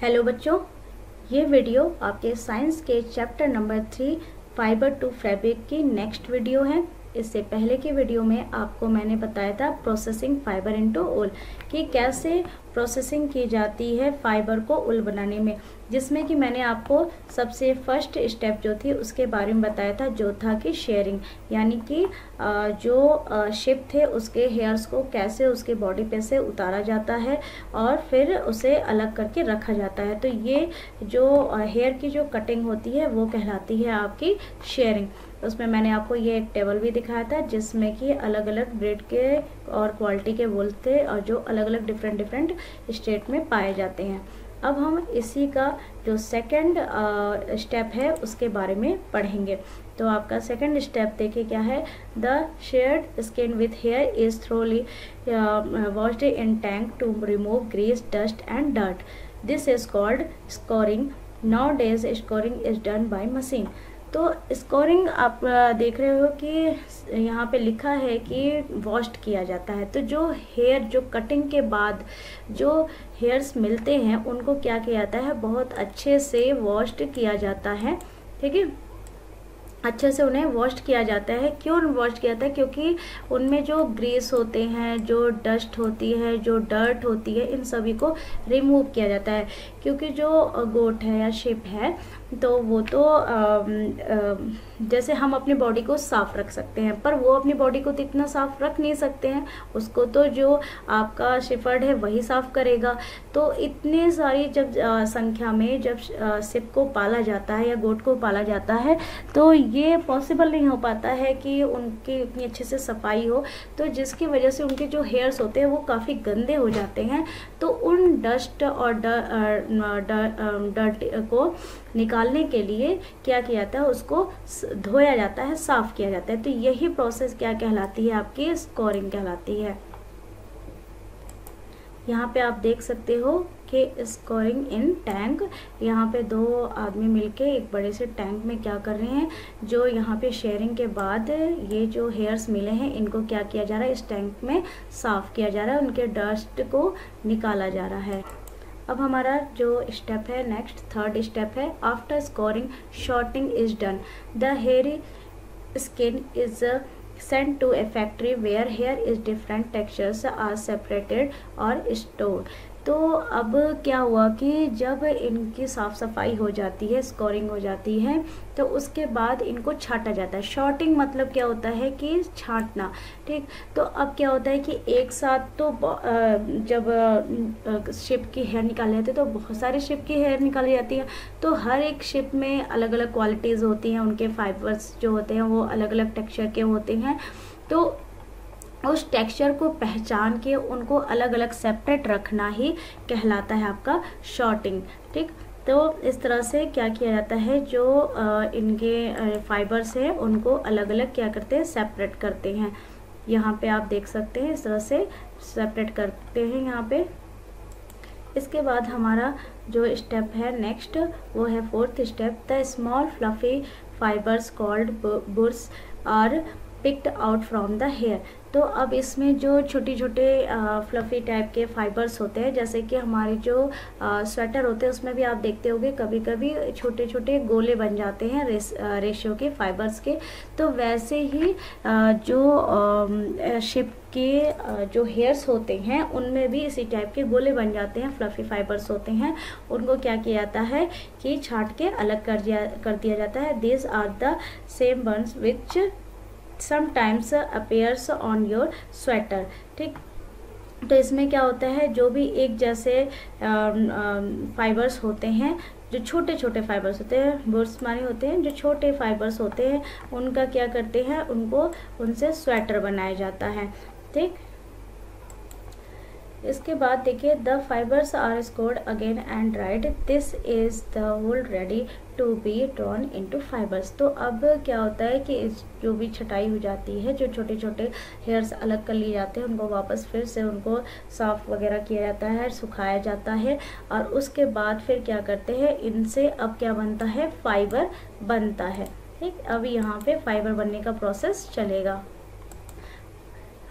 Hello बच्चों, ये video आपके साइंस के chapter number three fibre to fabric की नेक्स्ट वीडियो है। इससे पहले की वीडियो में आपको मैंने बताया था प्रोसेसिंग फाइबर इनटू ओल कि कैसे प्रोसेसिंग की जाती है फाइबर को उल बनाने में, जिसमें कि मैंने आपको सबसे फ़र्स्ट स्टेप जो थी उसके बारे में बताया था, जो था कि शेयरिंग यानी कि जो शिप थे उसके हेयर्स को कैसे उसके बॉडी पे से उतारा जाता है और फिर उसे अलग करके रखा जाता है। तो ये जो हेयर की जो कटिंग होती है वो कहलाती है आपकी शेयरिंग उसमें मैंने आपको ये एक टेबल भी दिखाया था, जिसमें कि अलग अलग ब्रेड के और क्वालिटी के वुल थे और जो अलग अलग डिफरेंट डिफरेंट स्टेट में पाए जाते हैं। अब हम इसी का जो सेकंड स्टेप है, उसके बारे में पढ़ेंगे। तो आपका सेकंड स्टेप देखिए क्या है? The sheared skin with hair is thoroughly washed in tank to remove grease dust and dirt this is called scouring nowadays scouring is done by machine तो स्कोरिंग आप देख रहे हो कि यहाँ पे लिखा है कि वॉश्ड किया जाता है। तो जो हेयर जो कटिंग के बाद जो हेयर्स मिलते हैं, उनको क्या किया जाता है? बहुत अच्छे से वॉश्ड किया जाता है। ठीक है? अच्छे से उन्हें वॉश किया जाता है। क्यों वॉश किया जाता है? क्योंकि उनमें जो ग्रीस होते हैं, जो डस्ट होती है, जो डर्ट होती है, इन सभी को रिमूव किया जाता है। क्योंकि जो गोट है या शिप है तो वो तो जैसे हम अपनी बॉडी को साफ़ रख सकते हैं, पर वो अपनी बॉडी को तो इतना साफ़ रख नहीं सकते हैं, उसको तो जो आपका शिफर्ड है वही साफ़ करेगा। तो इतने सारी जब संख्या में जब सिप को पाला जाता है या गोट को पाला जाता है तो ये पॉसिबल नहीं हो पाता है कि उनकी इतनी अच्छे से सफ़ाई हो। तो जिसकी वजह से उनके जो हेयर्स होते हैं वो काफ़ी गंदे हो जाते हैं। तो उन डस्ट और डर्ट को निकालने के लिए क्या किया जाता है, उसको धोया जाता है, साफ़ किया जाता है। तो यही प्रोसेस क्या कहलाती है, आपकी स्कोरिंग कहलाती है। यहाँ पे आप देख सकते हो कि स्कोरिंग इन टैंक यहाँ पे दो आदमी मिलके एक बड़े से टैंक में क्या कर रहे हैं, जो यहाँ पे शेयरिंग के बाद ये जो हेयर्स मिले हैं, इनको क्या किया जा रहा है, इस टैंक में साफ़ किया जा रहा है, उनके डस्ट को निकाला जा रहा है। अब हमारा जो स्टेप है नेक्स्ट थर्ड स्टेप है after scouring sorting is done the hairy skin is send to a factory where hair is different textures are separated और स्टोर तो अब क्या हुआ कि जब इनकी साफ़ सफ़ाई हो जाती है स्कोरिंग हो जाती है तो उसके बाद इनको छाटा जाता है। शॉर्टिंग मतलब क्या होता है कि छाटना, ठीक? तो अब क्या होता है कि एक साथ तो जब शिप की हेयर निकाली जाती तो बहुत सारे शिप की हेयर निकाली जाती है। तो हर एक शिप में अलग अलग क्वालिटीज़ होती हैं, उनके फाइबर्स जो होते हैं, वो अलग अलग टेक्सचर के होते हैं। तो उस टेक्सचर को पहचान के उनको अलग अलग सेपरेट रखना ही कहलाता है आपका शॉर्टिंग ठीक? तो इस तरह से क्या किया जाता है, जो इनके फाइबर्स हैं, उनको अलग अलग क्या करते हैं सेपरेट करते हैं। यहाँ पे आप देख सकते हैं, इस तरह से सेपरेट करते हैं यहाँ पे। इसके बाद हमारा जो स्टेप है नेक्स्ट वो है fourth step the small fluffy fibres called burrs are picked out from the hair तो अब इसमें जो छोटे छोटे फ्लफ़ी टाइप के फाइबर्स होते हैं जैसे कि हमारे जो आ, स्वेटर होते हैं उसमें भी आप देखते होंगे कभी कभी छोटे छोटे गोले बन जाते हैं रेस रेशियो के फाइबर्स के। तो वैसे ही आ, जो शिप के जो हेयर्स होते हैं उनमें भी इसी टाइप के गोले बन जाते हैं फ्लफ़ी फाइबर्स होते हैं। उनको क्या किया जाता है कि छाट के अलग कर दिया कर दिया जाता है। This are the same burrs which sometimes appears on your sweater ठीक? तो इसमें क्या होता है, जो भी एक जैसे फाइबर्स होते हैं, जो छोटे छोटे फाइबर्स होते हैं बुर्स माने होते हैं, जो छोटे फाइबर्स होते हैं, उनका क्या करते हैं, उनको, उनसे स्वेटर बनाया जाता है, ठीक? इसके बाद देखिए the fibres are scoured again and dried this is the wool ready to be drawn into fibres तो अब क्या होता है कि इस जो भी छटाई हो जाती है, जो छोटे छोटे हेयर्स अलग कर लिए जाते हैं, उनको वापस फिर से उनको साफ़ वगैरह किया जाता है, सुखाया जाता है और उसके बाद फिर क्या करते हैं, इनसे अब क्या बनता है फाइबर बनता है। ठीक, अब यहाँ पे फाइबर बनने का प्रोसेस चलेगा।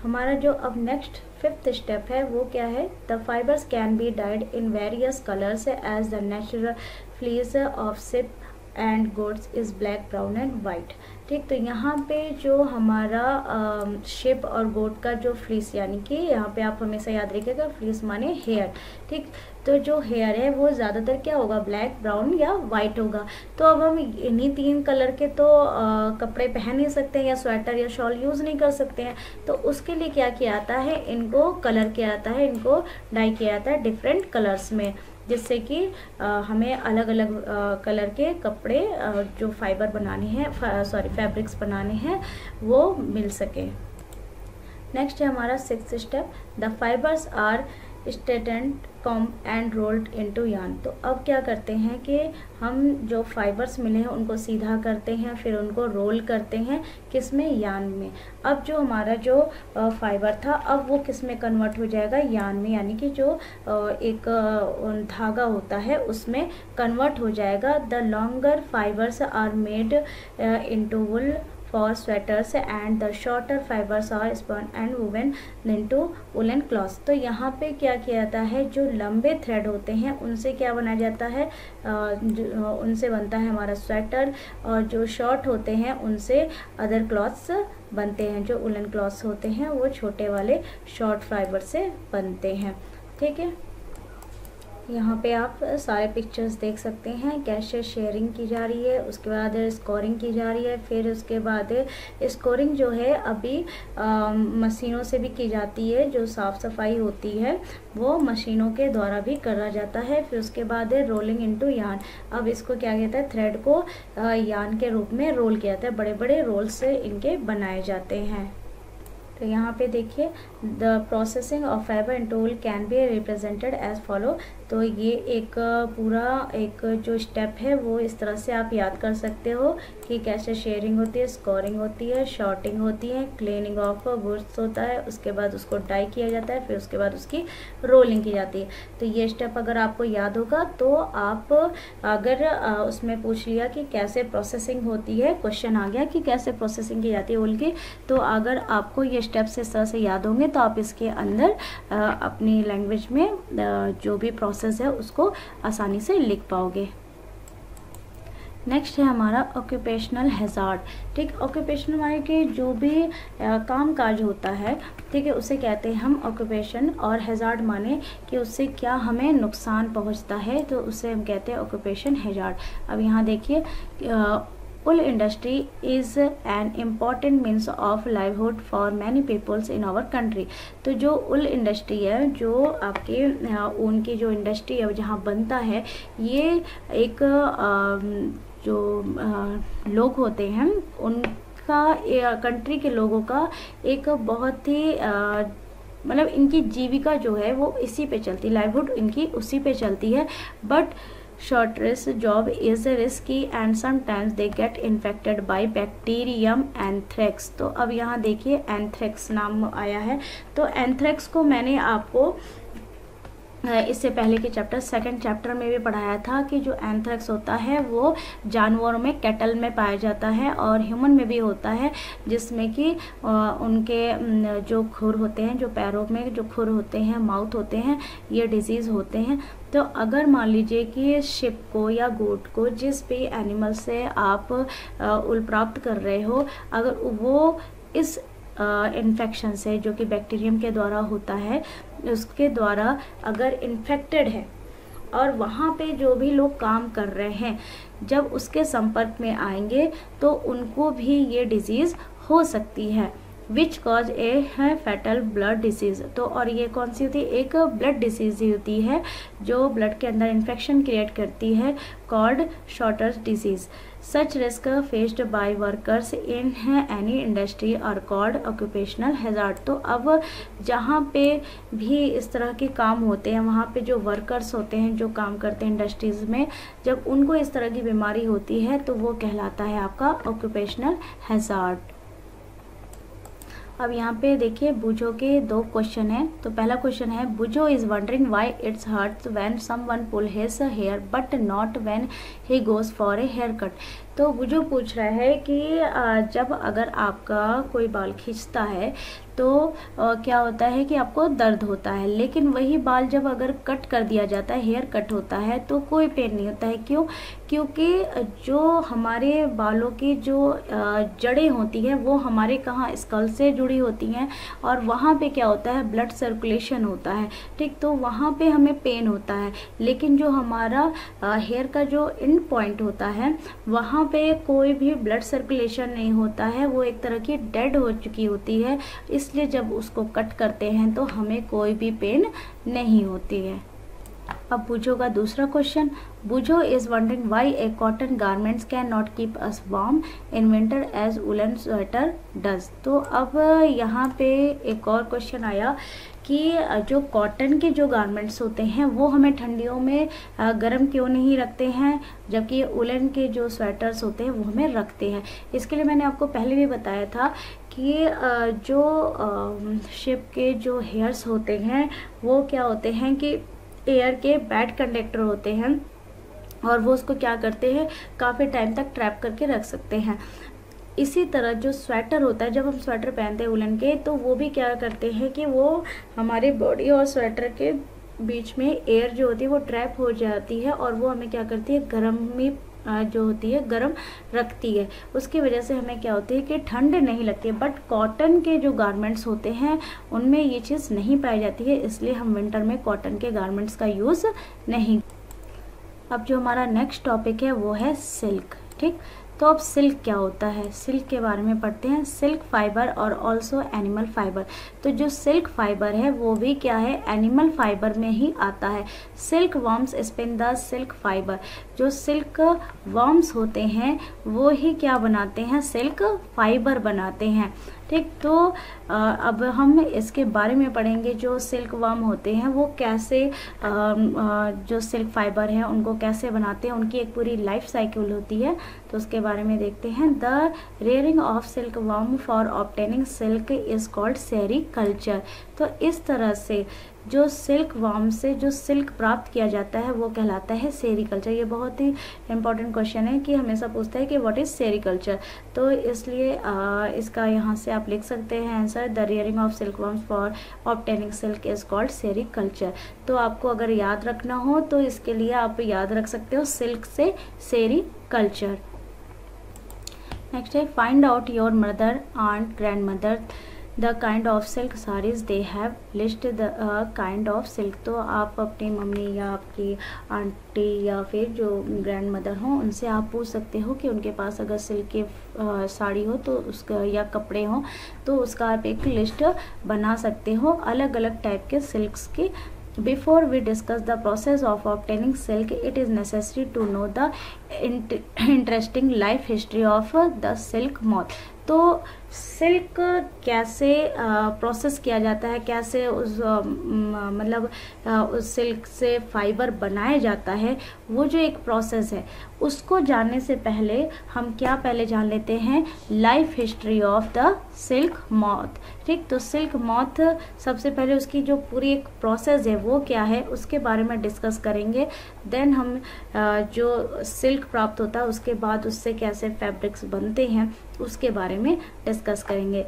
हमारा जो अब नेक्स्ट फिफ्थ स्टेप है, वो क्या है? The fibres can be dyed in various colours as the natural fleece of sheep and goats is black brown and white ठीक तो यहाँ पे जो हमारा शिप और गोट का जो फ्लीस यानी कि यहाँ पे आप हमेशा याद रखिएगा फ्लीस माने हेयर ठीक तो जो हेयर है वो ज़्यादातर क्या होगा? ब्लैक ब्राउन या वाइट होगा। तो अब हम इन्हीं तीन कलर के तो आ, कपड़े पहन नहीं सकते या स्वेटर या शॉल यूज़ नहीं कर सकते हैं। तो उसके लिए क्या किया जाता है? इनको कलर किया जाता है इनको डाई किया जाता है डिफरेंट कलर्स में। जिससे कि हमें अलग अलग कलर के कपड़े जो फाइबर बनाने हैं सॉरी फैब्रिक्स बनाने हैं वो मिल सके। नेक्स्ट है हमारा six step the fibres are straightened combed and rolled into yarn. तो अब क्या करते हैं कि हम जो फाइबर्स मिले हैं, उनको सीधा करते हैं, फिर उनको रोल करते हैं किसमें यान में। अब जो हमारा जो फाइबर था, अब वो किसमें कन्वर्ट हो जाएगा? यान में। यानी कि जो एक धागा होता है, उसमें कन्वर्ट हो जाएगा। The longer fibres are made into wool for sweaters and the shorter fibers are spun and woven into woolen cloth तो यहाँ पे क्या किया जाता है? जो लंबे थ्रेड होते हैं, उनसे क्या बनाया जाता है? उनसे बनता है हमारा स्वेटर और जो शॉर्ट होते हैं, उनसे अदर क्लॉथ्स बनते हैं। जो उलन क्लॉथ्स होते हैं, वो छोटे वाले शॉर्ट फाइबर से बनते हैं। ठीक है? यहाँ पे आप सारे पिक्चर्स देख सकते हैं। कैसे शेयरिंग की जा रही है उसके बाद स्कोरिंग की जा रही है फिर उसके बाद स्कोरिंग जो है अभी आ, मशीनों से भी की जाती है जो साफ़ सफ़ाई होती है वो मशीनों के द्वारा भी करा जाता है। फिर उसके बाद है रोलिंग इनटू यान अब इसको क्या कहता है थ्रेड को यान के रूप में रोल किया जाता है। बड़े बड़े रोल से इनके बनाए जाते हैं। तो यहाँ पे देखिए the processing of fibre and wool can be represented as follow तो ये एक पूरा एक जो स्टेप है, वो इस तरह से आप याद कर सकते हो कि कैसे शेयरिंग होती है स्कोरिंग होती है शॉर्टिंग होती है क्लीनिंग ऑफ़ गुड्स होता है, उसके बाद उसको डाई किया जाता है, फिर उसके बाद उसकी रोलिंग की जाती है। तो ये स्टेप अगर आपको याद होगा तो आप अगर उसमें पूछ लिया कि कैसे प्रोसेसिंग होती है क्वेश्चन आ गया कि कैसे प्रोसेसिंग की जाती है बोल के तो अगर आपको ये स्टेप्स इस तरह से याद होंगे तो आप इसके अंदर अपनी लैंग्वेज में जो भी प्रोसेस प्रोसेस है उसको आसानी से लिख पाओगे। नेक्स्ट है हमारा ऑक्यूपेशनल हेजार्ड ठीक ऑक्यूपेशनल माने कि जो भी आ, काम काज होता है ठीक है उसे कहते हैं हम ऑक्यूपेशन और हेजार्ड माने कि उससे क्या हमें नुकसान पहुँचता है तो उसे हम कहते हैं ऑक्यूपेशन हेजार्ड अब यहाँ देखिए wool industry is an important means of livelihood for many peoples in our country. तो जो उल इंडस्ट्री है, जो आपके ऊन की जो इंडस्ट्री है, जहाँ बनता है, ये एक जो लोग होते हैं, उनका कंट्री के लोगों का एक बहुत ही मतलब इनकी जीविका जो है, वो इसी पे चलती लाइवहुड इनकी उसी पे चलती है। But shortest job is risky and sometimes they get infected by bacterium anthrax. तो अब यहाँ देखिए anthrax नाम आया है। तो anthrax को मैंने आपको इससे पहले के चैप्टर सेकंड चैप्टर में भी पढ़ाया था कि जो एंथ्रेक्स होता है वो जानवरों में कैटल में पाया जाता है और ह्यूमन में भी होता है, जिसमें कि उनके जो खुर होते हैं, जो पैरों में जो खुर होते हैं माउथ होते हैं, ये डिज़ीज़ होते हैं। तो अगर मान लीजिए कि शिप को या गोट को जिस भी एनिमल से आप उल प्राप्त कर रहे हो, अगर वो इस इन्फेक्शन से जो कि बैक्टीरियम के द्वारा होता है, उसके द्वारा अगर इन्फेक्टेड है और वहाँ पे जो भी लोग काम कर रहे हैं, जब उसके संपर्क में आएँगे तो उनको भी ये डिज़ीज़ हो सकती है। विच कॉज ए है फैटल ब्लड डिसीज तो और ये कौन सी होती है? एक ब्लड डिसीज होती है, जो ब्लड के अंदर इन्फेक्शन क्रिएट करती है called sorter's disease such risks faced by workers in है एनी इंडस्ट्री और कॉल्ड ऑक्यूपेशनल हेजार्ड तो अब जहाँ पे भी इस तरह के काम होते हैं, वहाँ पे जो वर्कर्स होते हैं, जो काम करते हैं इंडस्ट्रीज़ में, जब उनको इस तरह की बीमारी होती है तो वो कहलाता है आपका ऑक्यूपेशनल हेजार्ड अब यहाँ पे देखिए बुझो के दो क्वेश्चन है। तो पहला क्वेश्चन है Boojho is wondering why it's hurts when someone pull his hair but not when he goes for a haircut तो वो जो पूछ रहा है कि जब अगर आपका कोई बाल खींचता है तो क्या होता है कि आपको दर्द होता है। लेकिन वही बाल जब अगर कट कर दिया जाता है, हेयर कट होता है तो कोई पेन नहीं होता है। क्यों? क्योंकि जो हमारे बालों की जो जड़ें होती हैं, वो हमारे कहाँ स्कल से जुड़ी होती हैं और वहाँ पे क्या होता है, ब्लड सर्कुलेशन होता है। ठीक तो वहाँ पे हमें पेन होता है। लेकिन जो हमारा हेयर का जो इन पॉइंट होता है, वहाँ पे कोई भी ब्लड सर्कुलेशन नहीं होता है, वो एक तरह की डेड हो चुकी होती है, इसलिए जब उसको कट करते हैं तो हमें कोई भी पेन नहीं होती है। अब बुझो का दूसरा question Boojho is wondering why a cotton garments can not keep us warm in winter as woollen sweater does तो अब यहाँ पे एक और क्वेश्चन आया कि जो कॉटन के जो गारमेंट्स होते हैं, वो हमें ठंडियों में गर्म क्यों नहीं रखते हैं, जबकि उलन के जो स्वेटर्स होते हैं, वो हमें रखते हैं। इसके लिए मैंने आपको पहले भी बताया था कि जो शिप के जो हेयर्स होते हैं, वो क्या होते हैं कि एयर के बैड कंडक्टर होते हैं और वो उसको क्या करते हैं, काफ़ी टाइम तक ट्रैप करके रख सकते हैं। इसी तरह जो स्वेटर होता है, जब हम स्वेटर पहनते हैं उलन के तो वो भी क्या करते हैं कि वो हमारे बॉडी और स्वेटर के बीच में एयर जो होती है, वो ट्रैप हो जाती है और वो हमें क्या करती है, गर्म में जो होती है, गर्म रखती है। उसकी वजह से हमें क्या होती है कि ठंड नहीं लगती है बट कॉटन के जो गारमेंट्स होते हैं, उनमें ये चीज़ नहीं पाई जाती है, इसलिए हम विंटर में कॉटन के गारमेंट्स का यूज़ नहीं। अब जो हमारा नेक्स्ट टॉपिक है, वो है सिल्क ठीक? तो अब सिल्क क्या होता है? सिल्क के बारे में पढ़ते हैं। सिल्क फाइबर और ऑल्सो एनिमल फाइबर तो जो सिल्क फाइबर है, वो भी क्या है? एनिमल फाइबर में ही आता है। Silkworms spin the silk fibre जो सिल्क वर्म्स होते हैं, वो ही क्या बनाते हैं? सिल्क फाइबर बनाते हैं। ठीक तो अब हम इसके बारे में पढ़ेंगे जो सिल्क वर्म होते हैं, वो कैसे जो सिल्क फाइबर हैं, उनको कैसे बनाते हैं, उनकी एक पूरी लाइफ साइकिल होती है तो उसके बारे में देखते हैं। The rearing of silkworm for obtaining silk is called sericulture तो इस तरह से जो सिल्क वार्म से जो सिल्क प्राप्त किया जाता है वो कहलाता है सेरिकल्चर। ये बहुत ही इंपॉर्टेंट क्वेश्चन है कि हमेशा पूछता है कि व्हाट इज़ सेरिकल्चर? तो इसलिए आ, इसका यहाँ से आप लिख सकते हैं answer the rearing of silkworms for obtaining silk is called sericulture तो आपको अगर याद रखना हो तो इसके लिए आप याद रख सकते हो सिल्क से सेरिकल्चर। नेक्स्ट है find out your mother aunt grandmother the kind of silk saris they have list the kind of silk तो आप अपनी मम्मी या आपकी आंटी या फिर जो ग्रैंड मदर हों उनसे आप पूछ सकते हो कि उनके पास अगर सिल्क की uh, साड़ी हो तो उसका या कपड़े हों तो उसका आप एक लिस्ट बना सकते हो अलग अलग टाइप के सिल्क्स की। Before we discuss the process of obtaining silk it is necessary to know the interesting life history of the silk moth. तो सिल्क कैसे प्रोसेस किया जाता है? कैसे उस मतलब उस सिल्क से फाइबर बनाया जाता है? वो जो एक प्रोसेस है, उसको जानने से पहले हम क्या पहले जान लेते हैं? Life history of the silk moth ठीक? तो सिल्क मॉथ सबसे पहले उसकी जो पूरी एक प्रोसेस है, वो क्या है? उसके बारे में डिस्कस करेंगे। देन हम जो सिल्क प्राप्त होता है, उसके बाद उससे कैसे फैब्रिक्स बनते हैं, उसके बारे में डिस्कस करेंगे।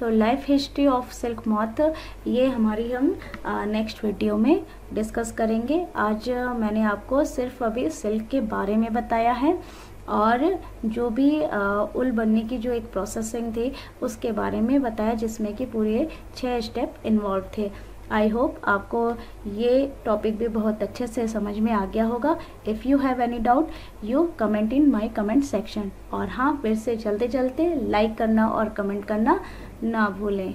तो life history of silk moth ये हमारी हम नेक्स्ट वीडियो में डिस्कस करेंगे। आज मैंने आपको सिर्फ़ अभी सिल्क के बारे में बताया है और जो भी उल बनने की जो एक प्रोसेसिंग थी, उसके बारे में बताया, जिसमें कि पूरे छः स्टेप इन्वॉल्व थे। आई होप आपको ये टॉपिक भी बहुत अच्छे से समझ में आ गया होगा। If you have any doubt you comment in my comment section और हाँ फिर से चलते चलते लाइक करना और कमेंट करना ना भूलें।